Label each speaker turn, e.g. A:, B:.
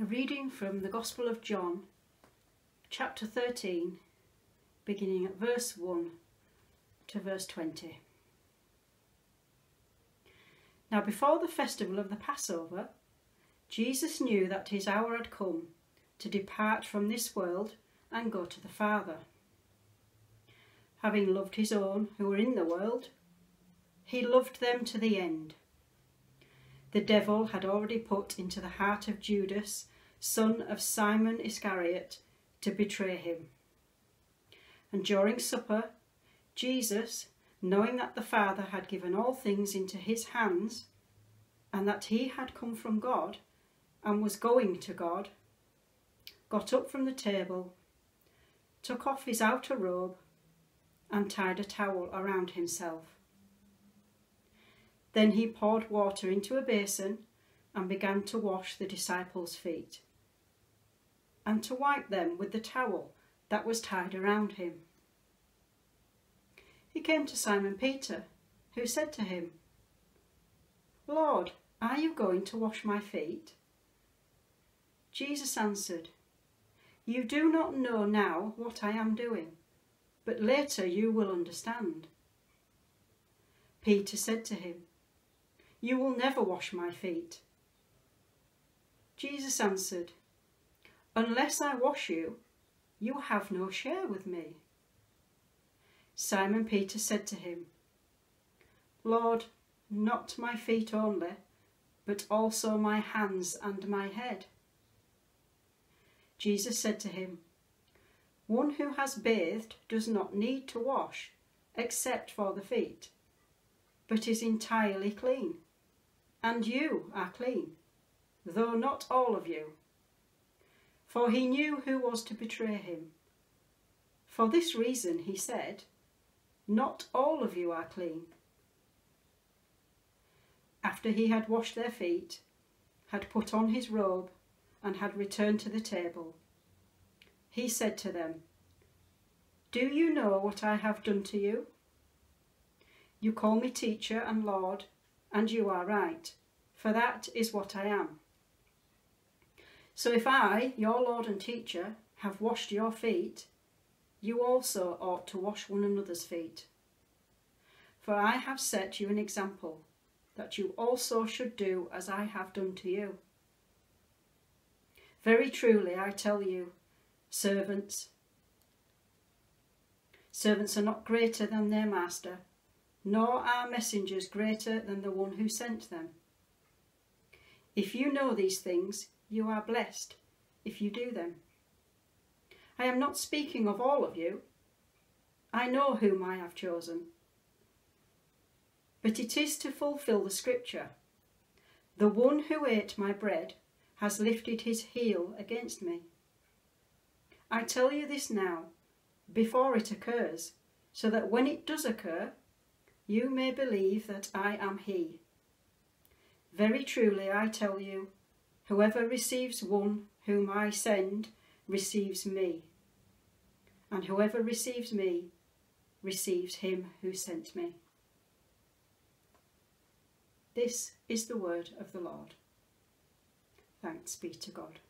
A: A reading from the Gospel of John, chapter 13, beginning at verse 1 to verse 20. Now, before the festival of the Passover, Jesus knew that his hour had come to depart from this world and go to the Father. Having loved his own who were in the world, he loved them to the end the devil had already put into the heart of Judas, son of Simon Iscariot, to betray him. And during supper, Jesus, knowing that the Father had given all things into his hands, and that he had come from God and was going to God, got up from the table, took off his outer robe, and tied a towel around himself. Then he poured water into a basin and began to wash the disciples' feet and to wipe them with the towel that was tied around him. He came to Simon Peter, who said to him, Lord, are you going to wash my feet? Jesus answered, You do not know now what I am doing, but later you will understand. Peter said to him, you will never wash my feet. Jesus answered, Unless I wash you, you have no share with me. Simon Peter said to him, Lord, not my feet only, but also my hands and my head. Jesus said to him, One who has bathed does not need to wash, except for the feet, but is entirely clean and you are clean, though not all of you. For he knew who was to betray him. For this reason he said, Not all of you are clean. After he had washed their feet, had put on his robe, and had returned to the table, he said to them, Do you know what I have done to you? You call me teacher and Lord, and you are right, for that is what I am. So if I, your Lord and teacher, have washed your feet, you also ought to wash one another's feet. For I have set you an example, that you also should do as I have done to you. Very truly I tell you, servants, servants are not greater than their master, nor are messengers greater than the one who sent them. If you know these things, you are blessed if you do them. I am not speaking of all of you. I know whom I have chosen. But it is to fulfill the scripture. The one who ate my bread has lifted his heel against me. I tell you this now, before it occurs, so that when it does occur, you may believe that I am he. Very truly I tell you, whoever receives one whom I send receives me, and whoever receives me receives him who sent me. This is the word of the Lord. Thanks be to God.